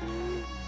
Bye.